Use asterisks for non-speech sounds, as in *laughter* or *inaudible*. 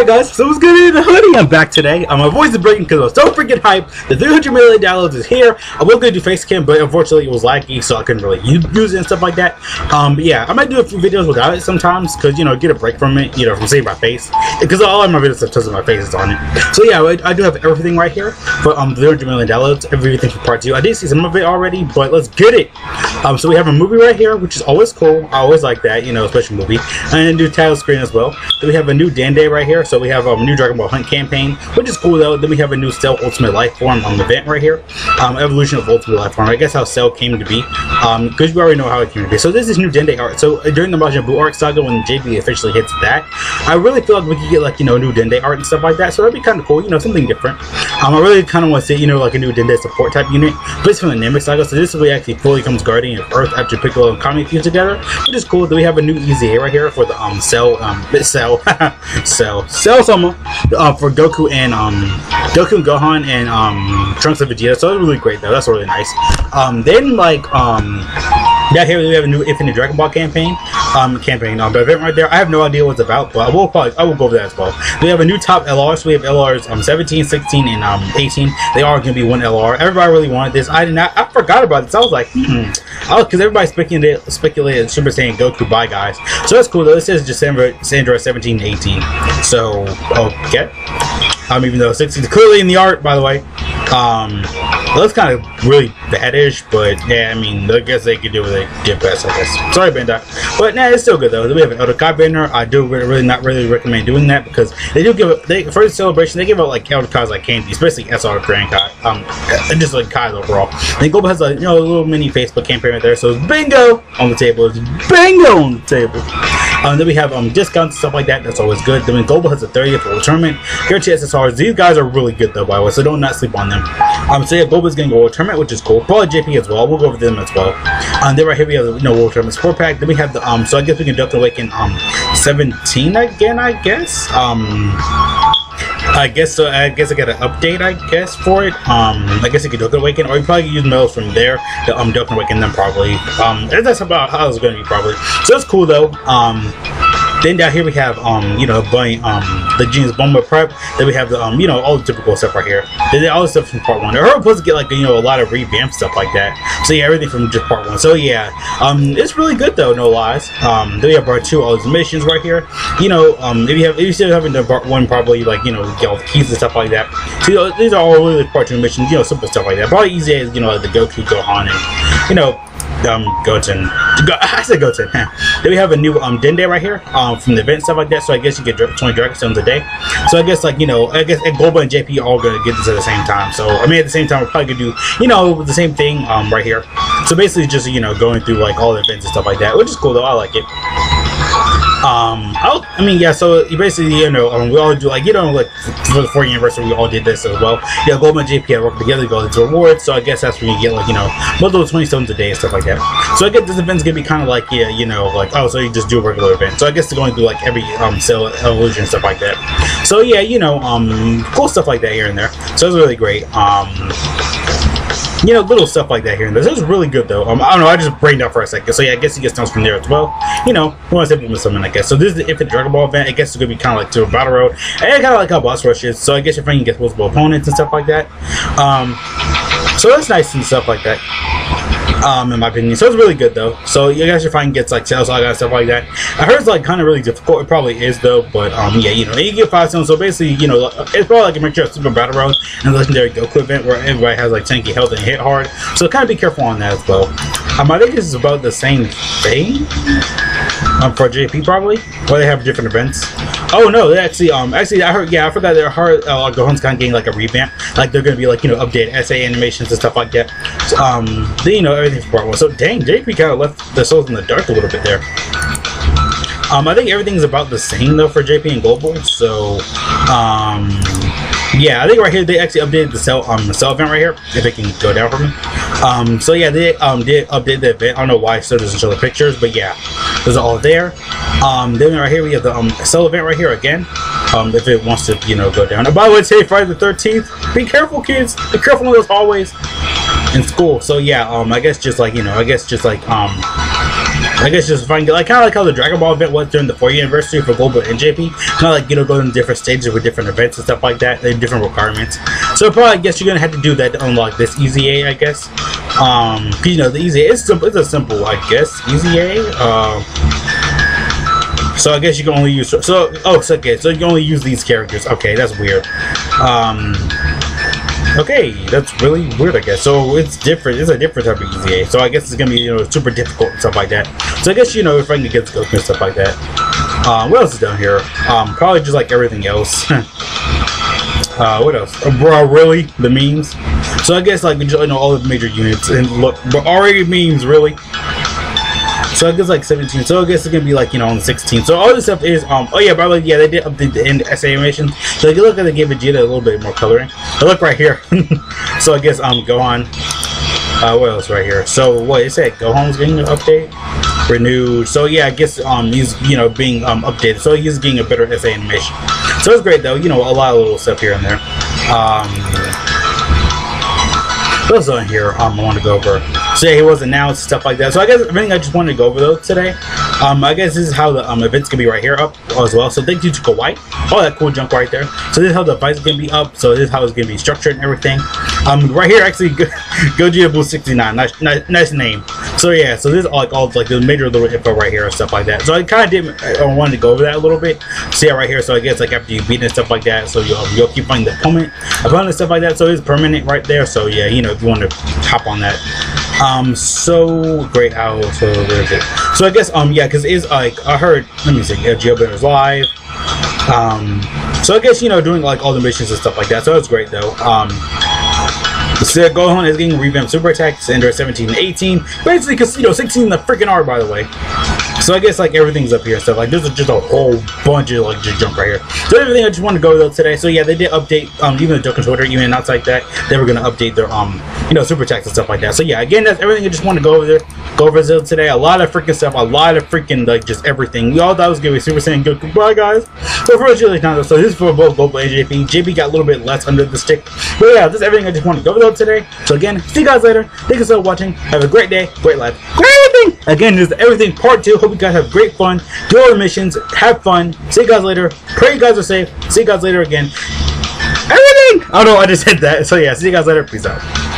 Alright guys, so what's good in the hoodie? I'm back today. Um, my voice is breaking because I was so freaking hyped. The 300 million downloads is here. I going to do face cam, but unfortunately it was laggy, so I couldn't really use it and stuff like that. Um, yeah, I might do a few videos without it sometimes, because, you know, get a break from it, you know, from seeing my face. Because all of my videos have tons my faces on it. So yeah, I, I, do have everything right here for um, 300 million downloads, everything for part 2. I did see some of it already, but let's get it! Um, so we have a movie right here, which is always cool. I always like that, you know, especially movie. And do title screen as well. Then we have a new Dende right here, so we have a um, new Dragon Ball Hunt campaign, which is cool though. Then we have a new Cell Ultimate Life Form on the event right here. Um, evolution of Ultimate Life Form. I guess how Cell came to be. Um, because we already know how it came to be. So this is new Dende art. So uh, during the Majin Buu arc saga, when JP officially hits that, I really feel like we could get like, you know, new Dende art and stuff like that. So that'd be kind of cool, you know, something different. Um, I really kind of want to see, you know, like a new Dende support type unit. But it's from the Namek saga. So this he actually fully comes Guardian of Earth after Piccolo and Kami fuse together. Which is cool. Then we have a new EZA right here for the um Cell, um, *laughs* Cell, *laughs* Cell, Cell Summer uh, for Goku and um Goku and Gohan and um Trunks and Vegeta. So it's really great though. That's really nice. Um, then like um. Yeah, here we have a new Infinite Dragon Ball campaign. Um, campaign. Um, the event right there. I have no idea what it's about, but I will probably I will go over that as well. We have a new top LR. So we have LRs um 17, 16, and um 18. They are going to be one LR. Everybody really wanted this. I did not. I forgot about this. I was like, hmm. Because everybody speculated speculated Super Saiyan Goku bye guys. So that's cool though. This is December Sandra 17, 18. So okay. Um, even though 16 is clearly in the art, by the way. Um, looks kind of really badish, but yeah, I mean, I guess they could do what they did best, I guess. Sorry, Bandai. But nah, it's still good though. We have an Elder Kai banner. I do really, really not really recommend doing that because they do give they for the celebration they give out like Elder Kai's like candy, especially SR Grand Kai. Um, and just like Kai overall. And Global has a you know a little mini Facebook campaign right there, so it's bingo on the table. It's bingo on the table. Um, then we have um, discounts and stuff like that. That's always good. Then Global has a 30th World Tournament. Guarantee SSRs. These guys are really good though, by the way, so don't not sleep on them. Um, so yeah, Global is to go World Tournament, which is cool. Probably JP as well. We'll go over them as well. Um, then right here we have the you know, World Tournament Sport Pack. Then we have the um, so I guess we can Dokkan Awaken um 17 again. I guess um. I guess so. I guess I got an update. I guess for it. Um, I guess you could Dokkan Awaken, or you probably use medals from there to um Dokkan Awaken them probably. Um, that's about how it's to be probably. So that's cool though. Um, then down here we have um you know bunny um the jeans bomber prep. Then we have the um you know all the typical stuff right here. Then all the stuff from part one. They're supposed to get like you know a lot of revamped stuff like that. So yeah, everything from just part one. So yeah, um it's really good though, no lies. Um then we have part two, all these missions right here. You know um if you have if you still haven't done part one, probably like you know get all the keys and stuff like that. So these are all really part two missions. You know simple stuff like that. Probably easy as you know the Goku Gohan and you know um, Goten. Go, *laughs* I said Goten. then we have a new um Dende right here um from the event stuff like that. So I guess you get 20 Dragon Stones a day. So I guess like you know I guess Global and JP are all gonna get this at the same time. So I mean at the same time we're probably gonna do you know the same thing um right here. So basically just you know going through like all the events and stuff like that, which is cool though. I like it. Um, I'll, i mean, yeah. So you basically, you know, um, we all do like you know, like for the 40th anniversary, we all did this as well. Yeah, Goldman JP work together, go into rewards. So I guess that's when you get like you know, multiple 20 stones a day and stuff like that. So I guess this event's gonna be kind of like yeah, you know, like oh, so you just do a regular event. So I guess they're going through like every um evolution and stuff like that. So yeah, you know, um, cool stuff like that here and there. So it's really great. Um you know, little stuff like that here and there. This is really good though. Um, I don't know, I just brained out for a second. So yeah, I guess he gets stones from there as well. You know, we to implement something, I guess. So this is the Infinite Dragon Ball event. I guess it's gonna be kind of like to a battle road, and kind of like how boss rush is. So I guess your friend gets multiple opponents and stuff like that. Um, so that's nice and stuff like that um, in my opinion. So it's really good though. So you guys should find gets like sales all that stuff like that. I heard it's like kind of really difficult. It probably is though, but um, yeah, you know, you get five stones. So basically, you know, it's probably like a mixture of Super Battle Road and Legendary Goku event where everybody has like tanky health and hit hard. So kind of be careful on that as well. I think this is about the same thing. Um, for JP probably, or they have different events. Oh no, actually um actually I heard yeah I forgot their heart uh, Gohan's kind of getting like a revamp. Like they're gonna be like you know updated SA animations and stuff like that. So, um, then you know everything's part one. So dang, JP kind of left the souls in the dark a little bit there. Um, I think everything's about the same though for JP and Global. So um yeah, I think right here they actually updated the cell um the cell event right here. If it can go down for me. Um, so yeah, they um did update the event. I don't know why it still doesn't show the pictures, but yeah, those are all there. Um, then right here we have the um cell event right here again. Um, if it wants to you know go down. And by the way, today Friday the thirteenth. Be careful, kids. Be careful in those hallways in school. So yeah, um, I guess just like you know, I guess just like um I guess just find like kind of like how the Dragon Ball event was during the four year anniversary for Global NJP. Kind of like you know going to different stages with different events and stuff like that. They have different requirements. So probably I guess you're gonna have to do that to unlock this EZA. I guess. Um, you know the Easy. It's simple. It's a simple I guess EZA. Um. So I guess you can only use so oh okay so you can only use these characters. Okay, that's weird. Um. Okay, that's really weird, I guess. So it's different. It's a different type of EZA. So I guess it's gonna be you know super difficult and stuff like that. So I guess you know if I can get the and stuff like that. Uh, what else is down here? Um, probably just like everything else. *laughs* uh, what else? Uh, bro, really? The memes. So I guess like you know all the major units and look, but already memes really. So I guess like 17. So I guess it's gonna be like you know on the 16. So all this stuff is um oh yeah, by the way, yeah they did update the end SA animation. So if you look at they gave Vegeta a little bit more coloring. But look right here. *laughs* so I guess um Gohan. Uh, what else right here? So what is it? Gohan's getting an update, renewed. So yeah, I guess um he's you know being um updated. So he's getting a better SA animation. So it's great though. You know a lot of little stuff here and there. Um, what else on here um, I want to go over? So yeah, he was announced, stuff like that. So I guess everything I just wanted to go over though today. Um, I guess this is how the um, event's gonna be right here up as well. So thank you to Kawhi. All that cool junk right there. So this is how the fight's gonna be up. So this is how it's gonna be structured and everything. Um, right here actually, Gogeta *laughs* Blue 69. Nice, nice, nice name. So yeah, so this is like all like the major little info right here and stuff like that. So I kind of did I wanted to go over that a little bit. So yeah, right here. So I guess like after you beat and stuff like that, so you'll you'll keep finding the opponent, opponent stuff like that. So it's permanent right there. So yeah, you know if you want to hop on that. Um, so great owl. So where is it? So I guess um yeah, because it's like I heard. Let me see. Yeah, Jailbreakers live. Um, so I guess you know doing like all the missions and stuff like that. So it's great though. Um. The Gohan is getting revamped super attacks under 17 and 18. Basically, because, you know, 16 the freaking R, by the way. So I guess like everything's up here stuff. Like is just a whole bunch of like just junk right here. So everything I just want to go though today. So yeah, they did update um even the Dokkan Twitter, even not like that, they were gonna update their um you know super chats and stuff like that. So yeah, again that's everything I just want to go over there. Go over there today. A lot of freaking stuff, a lot of freaking like just everything. We all thought it was gonna be Super Saiyan Goku. Goodbye guys. So for really now so this is for both Global and JP. JP got a little bit less under the stick. But yeah, this is everything I just want to go over today. So again, see you guys later. Thank you so much for watching. Have a great day, great life, great everything. Again, this is everything part two. Hope you guys have great fun. Do the missions. Have fun. See you guys later. Pray you guys are safe. See you guys later again. Everything! Oh no, I just said that. So yeah, see you guys later. Peace out.